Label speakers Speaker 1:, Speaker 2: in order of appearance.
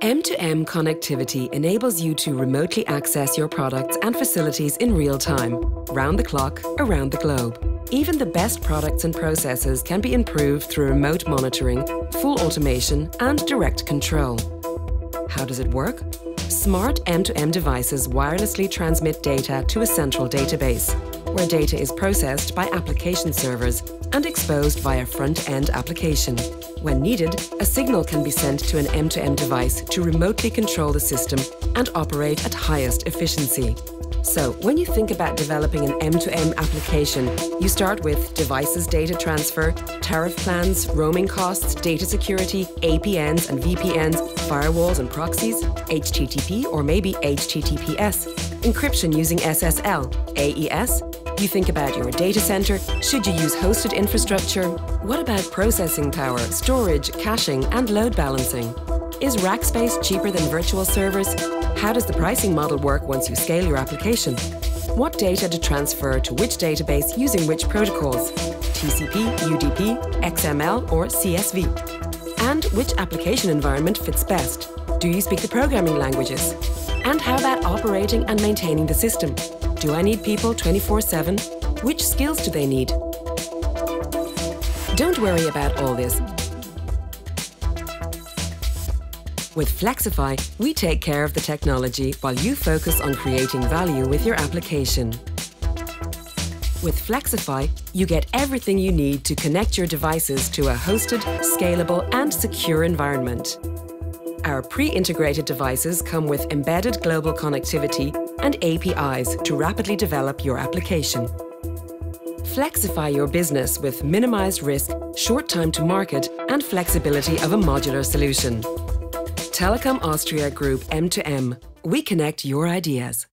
Speaker 1: M2M connectivity enables you to remotely access your products and facilities in real time, round the clock, around the globe. Even the best products and processes can be improved through remote monitoring, full automation and direct control. How does it work? Smart M2M devices wirelessly transmit data to a central database, where data is processed by application servers and exposed via front-end application. When needed, a signal can be sent to an M2M device to remotely control the system and operate at highest efficiency. So, when you think about developing an M2M application, you start with devices data transfer, tariff plans, roaming costs, data security, APNs and VPNs, firewalls and proxies, HTTP or maybe HTTPS, encryption using SSL, AES, you think about your data center, should you use hosted infrastructure? What about processing power, storage, caching, and load balancing? Is rack space cheaper than virtual servers? How does the pricing model work once you scale your application? What data to transfer to which database using which protocols? TCP, UDP, XML, or CSV? And which application environment fits best? Do you speak the programming languages? And how about operating and maintaining the system? Do I need people 24 7? Which skills do they need? Don't worry about all this. With Flexify, we take care of the technology while you focus on creating value with your application. With Flexify, you get everything you need to connect your devices to a hosted, scalable and secure environment. Our pre-integrated devices come with embedded global connectivity and APIs to rapidly develop your application. Flexify your business with minimized risk, short time to market and flexibility of a modular solution. Telekom Austria Group M2M. We connect your ideas.